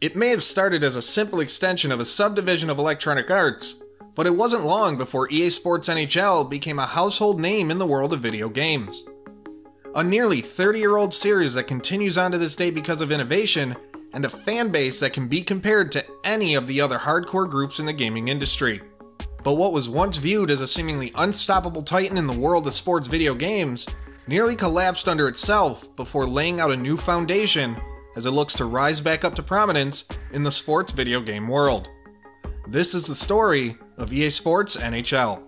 It may have started as a simple extension of a subdivision of Electronic Arts, but it wasn't long before EA Sports NHL became a household name in the world of video games. A nearly 30 year old series that continues on to this day because of innovation, and a fan base that can be compared to any of the other hardcore groups in the gaming industry. But what was once viewed as a seemingly unstoppable titan in the world of sports video games nearly collapsed under itself before laying out a new foundation as it looks to rise back up to prominence in the sports video game world. This is the story of EA Sports NHL.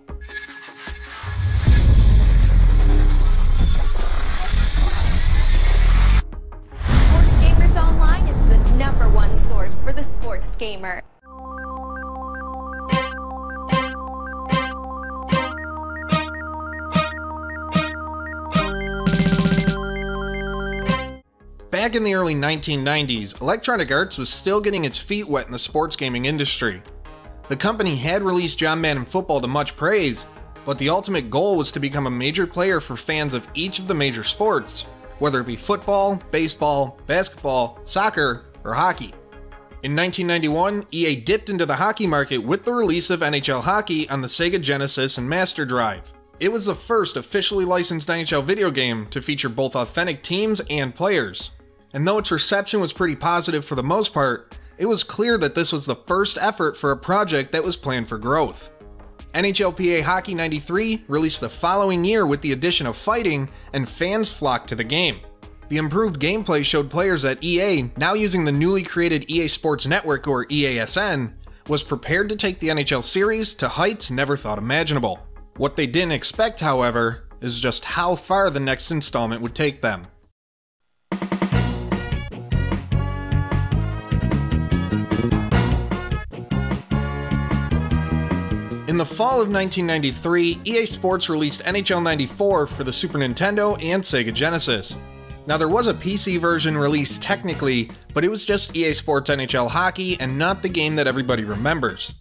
Sports Gamers Online is the number one source for the sports gamer. Back in the early 1990s, Electronic Arts was still getting its feet wet in the sports gaming industry. The company had released John Madden Football to much praise, but the ultimate goal was to become a major player for fans of each of the major sports, whether it be football, baseball, basketball, soccer, or hockey. In 1991, EA dipped into the hockey market with the release of NHL Hockey on the Sega Genesis and Mega Drive. It was the first officially licensed NHL video game to feature both authentic teams and players. And though its reception was pretty positive for the most part, it was clear that this was the first effort for a project that was planned for growth. NHLPA Hockey 93 released the following year with the addition of fighting, and fans flocked to the game. The improved gameplay showed players at EA, now using the newly created EA Sports Network or EASN, was prepared to take the NHL series to heights never thought imaginable. What they didn't expect, however, is just how far the next installment would take them. In the fall of 1993, EA Sports released NHL 94 for the Super Nintendo and Sega Genesis. Now, there was a PC version released technically, but it was just EA Sports NHL Hockey and not the game that everybody remembers.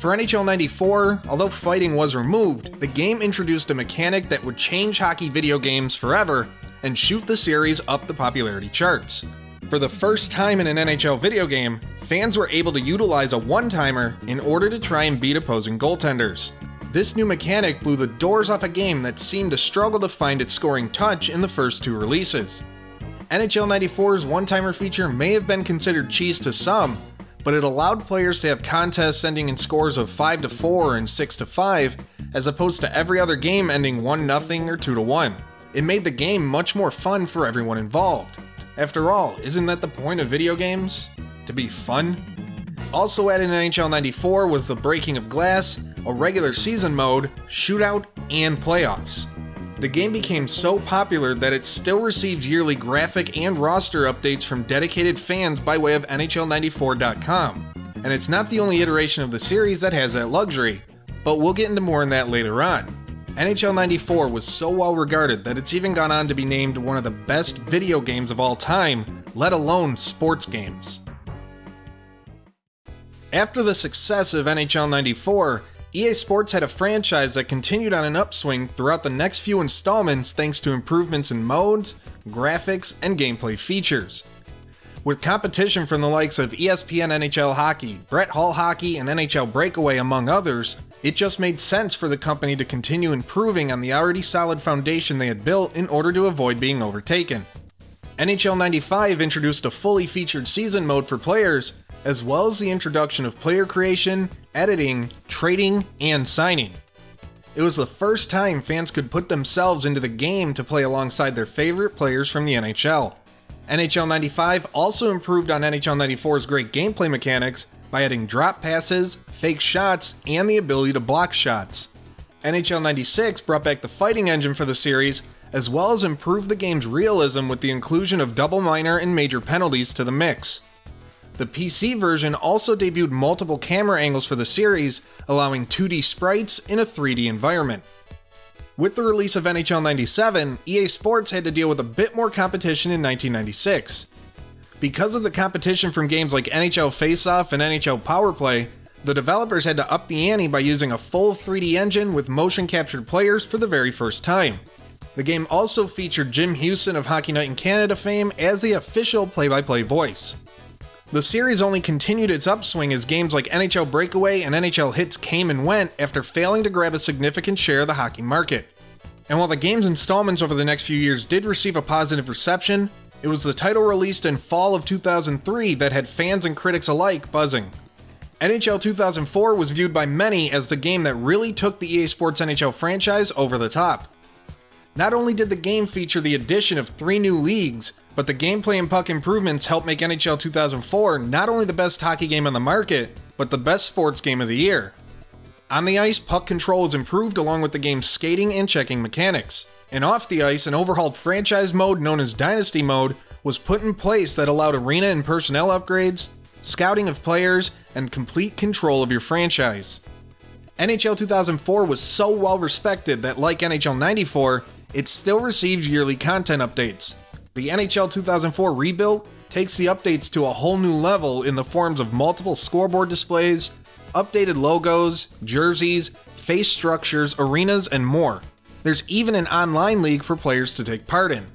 For NHL 94, although fighting was removed, the game introduced a mechanic that would change hockey video games forever and shoot the series up the popularity charts. For the first time in an NHL video game, fans were able to utilize a one timer in order to try and beat opposing goaltenders. This new mechanic blew the doors off a game that seemed to struggle to find its scoring touch in the first two releases. NHL 94's one timer feature may have been considered cheese to some, but it allowed players to have contests ending in scores of 5 to 4 and 6 to 5, as opposed to every other game ending 1 0 or 2 1. It made the game much more fun for everyone involved. After all, isn't that the point of video games? To be fun? Also added in NHL 94 was the Breaking of Glass, a regular season mode, shootout, and playoffs. The game became so popular that it still receives yearly graphic and roster updates from dedicated fans by way of NHL94.com. And it's not the only iteration of the series that has that luxury, but we'll get into more on that later on. NHL 94 was so well regarded that it's even gone on to be named one of the best video games of all time, let alone sports games. After the success of NHL 94, EA Sports had a franchise that continued on an upswing throughout the next few installments thanks to improvements in modes, graphics, and gameplay features. With competition from the likes of ESPN NHL Hockey, Brett Hull Hockey, and NHL Breakaway, among others, it just made sense for the company to continue improving on the already solid foundation they had built in order to avoid being overtaken. NHL 95 introduced a fully featured season mode for players, as well as the introduction of player creation, editing, trading, and signing. It was the first time fans could put themselves into the game to play alongside their favorite players from the NHL. NHL 95 also improved on NHL 94's great gameplay mechanics by adding drop passes, fake shots, and the ability to block shots. NHL 96 brought back the fighting engine for the series, as well as improved the game's realism with the inclusion of double minor and major penalties to the mix. The PC version also debuted multiple camera angles for the series, allowing 2D sprites in a 3D environment. With the release of NHL 97, EA Sports had to deal with a bit more competition in 1996. Because of the competition from games like NHL Faceoff and NHL Power Play, the developers had to up the ante by using a full 3D engine with motion captured players for the very first time. The game also featured Jim Houston of Hockey Night in Canada fame as the official play by play voice. The series only continued its upswing as games like NHL Breakaway and NHL Hitz came and went after failing to grab a significant share of the hockey market. And while the game's installments over the next few years did receive a positive reception, it was the title released in fall of 2003 that had fans and critics alike buzzing. NHL 2004 was viewed by many as the game that really took the EA Sports NHL franchise over the top. Not only did the game feature the addition of three new leagues, but the gameplay and puck improvements helped make NHL 2004 not only the best hockey game on the market, but the best sports game of the year. On the ice, puck control was improved along with the game's skating and checking mechanics. And off the ice, an overhauled franchise mode known as Dynasty Mode was put in place that allowed arena and personnel upgrades, scouting of players, and complete control of your franchise. NHL 2004 was so well respected that, like NHL 94, it still receives yearly content updates, the NHL 2004 rebuild takes the updates to a whole new level in the forms of multiple scoreboard displays, updated logos, jerseys, face structures, arenas, and more. There's even an online league for players to take part in.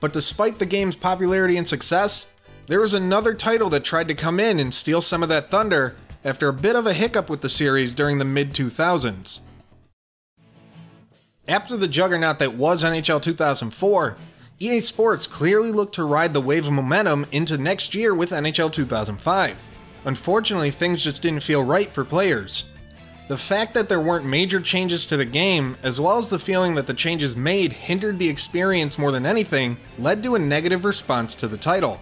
But despite the game's popularity and success, there was another title that tried to come in and steal some of that thunder after a bit of a hiccup with the series during the mid 2000s. After the juggernaut that was NHL 2004, EA Sports clearly looked to ride the wave of momentum into next year with NHL 2005. Unfortunately, things just didn't feel right for players. The fact that there weren't major changes to the game, as well as the feeling that the changes made hindered the experience more than anything, led to a negative response to the title.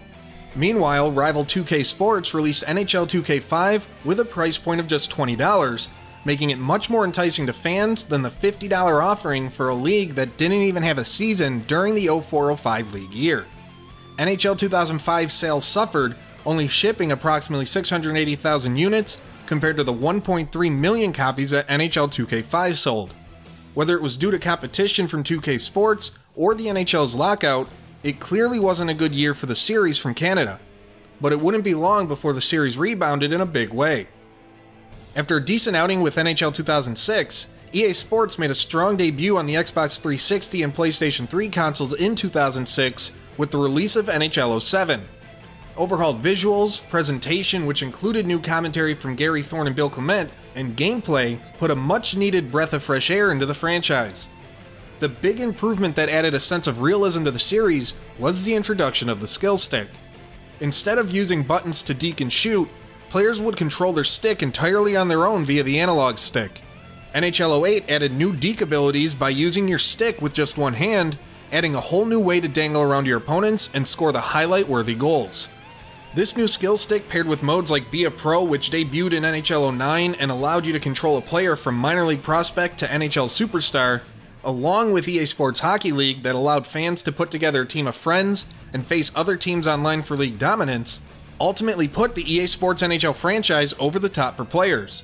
Meanwhile, rival 2K Sports released NHL 2K5 with a price point of just $20, making it much more enticing to fans than the $50 offering for a league that didn't even have a season during the 0405 league year. NHL 2005 sales suffered, only shipping approximately 680,000 units compared to the 1.3 million copies that NHL 2K5 sold. Whether it was due to competition from 2K Sports or the NHL's lockout, it clearly wasn't a good year for the series from Canada. But it wouldn't be long before the series rebounded in a big way. After a decent outing with NHL 2006, EA Sports made a strong debut on the Xbox 360 and PlayStation 3 consoles in 2006 with the release of NHL 07. Overhauled visuals, presentation, which included new commentary from Gary Thorne and Bill Clement, and gameplay put a much needed breath of fresh air into the franchise. The big improvement that added a sense of realism to the series was the introduction of the skill stick. Instead of using buttons to deke and shoot, players would control their stick entirely on their own via the analog stick. NHL 08 added new deke abilities by using your stick with just one hand, adding a whole new way to dangle around your opponents and score the highlight worthy goals. This new skill stick paired with modes like Be a Pro, which debuted in NHL 09 and allowed you to control a player from minor league prospect to NHL superstar, along with EA Sports Hockey League that allowed fans to put together a team of friends and face other teams online for league dominance, ultimately put the EA Sports NHL franchise over the top for players.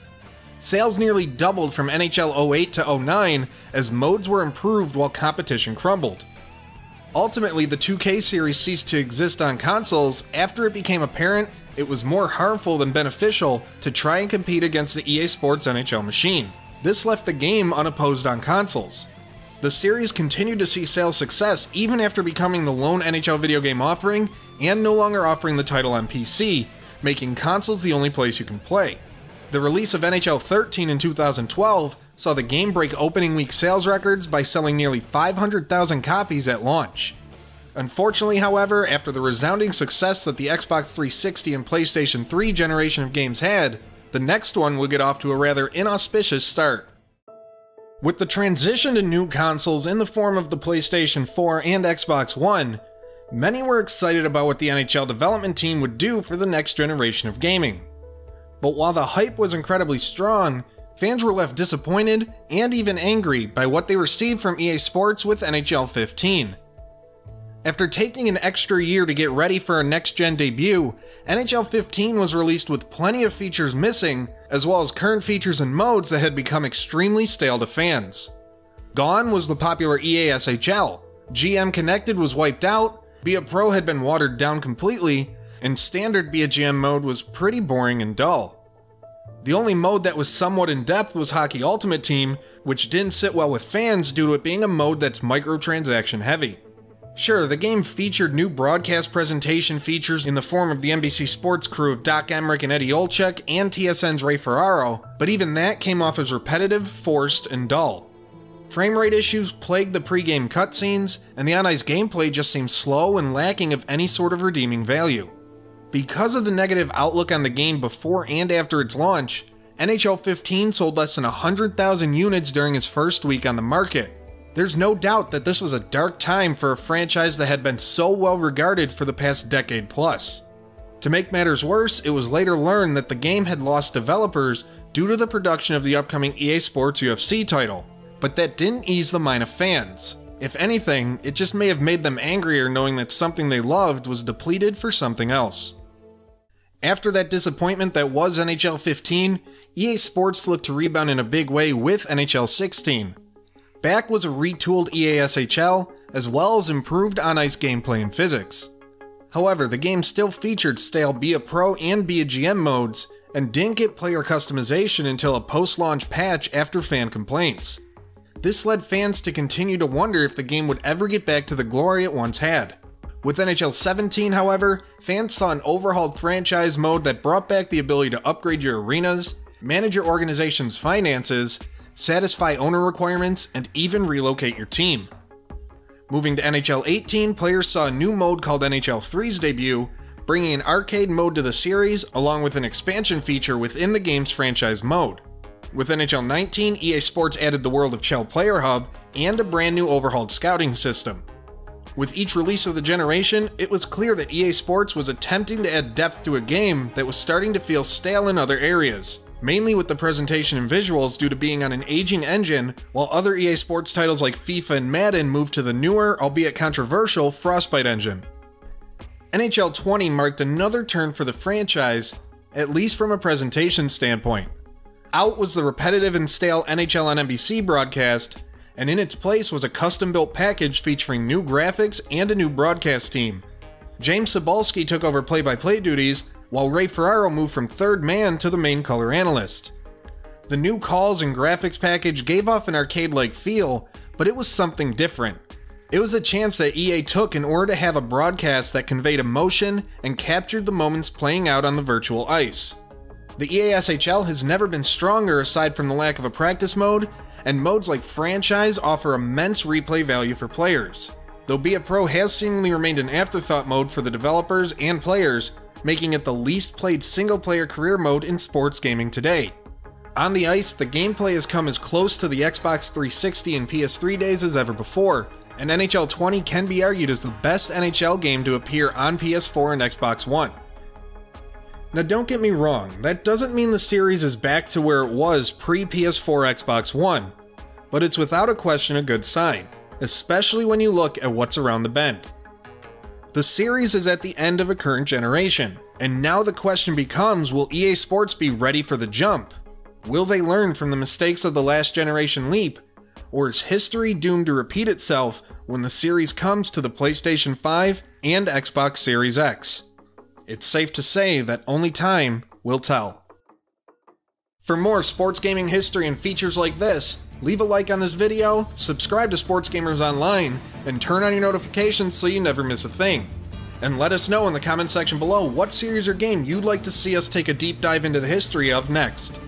Sales nearly doubled from NHL 08 to 09 as modes were improved while competition crumbled. Ultimately, the 2K series ceased to exist on consoles after it became apparent it was more harmful than beneficial to try and compete against the EA Sports NHL machine. This left the game unopposed on consoles. The series continued to see sales success even after becoming the lone NHL video game offering and no longer offering the title on PC, making consoles the only place you can play. The release of NHL 13 in 2012 saw the game break opening week sales records by selling nearly 500,000 copies at launch. Unfortunately, however, after the resounding success that the Xbox 360 and PlayStation 3 generation of games had, the next one would get off to a rather inauspicious start. With the transition to new consoles in the form of the PlayStation 4 and Xbox One, many were excited about what the NHL development team would do for the next generation of gaming. But while the hype was incredibly strong, fans were left disappointed and even angry by what they received from EA Sports with NHL 15. After taking an extra year to get ready for a next gen debut, NHL 15 was released with plenty of features missing, as well as current features and modes that had become extremely stale to fans. Gone was the popular EA SHL, GM Connected was wiped out, Be a Pro had been watered down completely, and standard Be a GM mode was pretty boring and dull. The only mode that was somewhat in depth was Hockey Ultimate Team, which didn't sit well with fans due to it being a mode that's microtransaction heavy. Sure, the game featured new broadcast presentation features in the form of the NBC Sports crew of Doc Emrick and Eddie Olczyk and TSN's Ray Ferraro, but even that came off as repetitive, forced, and dull. Frame rate issues plagued the pre-game cutscenes, and the on-ice gameplay just seemed slow and lacking of any sort of redeeming value. Because of the negative outlook on the game before and after its launch, NHL 15 sold less than 100,000 units during its first week on the market, there's no doubt that this was a dark time for a franchise that had been so well regarded for the past decade plus. To make matters worse, it was later learned that the game had lost developers due to the production of the upcoming EA Sports UFC title, but that didn't ease the mind of fans. If anything, it just may have made them angrier knowing that something they loved was depleted for something else. After that disappointment that was NHL 15, EA Sports looked to rebound in a big way with NHL 16, Back was a retooled EASHL, as well as improved on ice gameplay and physics. However, the game still featured stale Be a Pro and Be a GM modes, and didn't get player customization until a post launch patch after fan complaints. This led fans to continue to wonder if the game would ever get back to the glory it once had. With NHL 17, however, fans saw an overhauled franchise mode that brought back the ability to upgrade your arenas, manage your organization's finances, satisfy owner requirements, and even relocate your team. Moving to NHL 18, players saw a new mode called NHL 3's debut, bringing an arcade mode to the series along with an expansion feature within the game's franchise mode. With NHL 19, EA Sports added the World of CHEL Player Hub and a brand new overhauled scouting system. With each release of the generation, it was clear that EA Sports was attempting to add depth to a game that was starting to feel stale in other areas mainly with the presentation and visuals due to being on an aging engine, while other EA Sports titles like FIFA and Madden moved to the newer, albeit controversial, Frostbite engine. NHL 20 marked another turn for the franchise, at least from a presentation standpoint. Out was the repetitive and stale NHL on NBC broadcast, and in its place was a custom built package featuring new graphics and a new broadcast team. James Cybulski took over play by play duties, while Ray Ferraro moved from third man to the main color analyst. The new calls and graphics package gave off an arcade like feel, but it was something different. It was a chance that EA took in order to have a broadcast that conveyed emotion and captured the moments playing out on the virtual ice. The EASHL has never been stronger aside from the lack of a practice mode, and modes like Franchise offer immense replay value for players. Though Be a Pro has seemingly remained an afterthought mode for the developers and players, making it the least played single player career mode in sports gaming today. On the ice, the gameplay has come as close to the Xbox 360 and PS3 days as ever before, and NHL 20 can be argued as the best NHL game to appear on PS4 and Xbox One. Now, don't get me wrong, that doesn't mean the series is back to where it was pre PS4 Xbox One, but it's without a question a good sign, especially when you look at what's around the bend. The series is at the end of a current generation, and now the question becomes will EA Sports be ready for the jump? Will they learn from the mistakes of the last generation leap? Or is history doomed to repeat itself when the series comes to the PlayStation 5 and Xbox Series X? It's safe to say that only time will tell. For more sports gaming history and features like this, leave a like on this video, subscribe to Sports Gamers Online, and turn on your notifications so you never miss a thing. And let us know in the comment section below what series or game you'd like to see us take a deep dive into the history of next.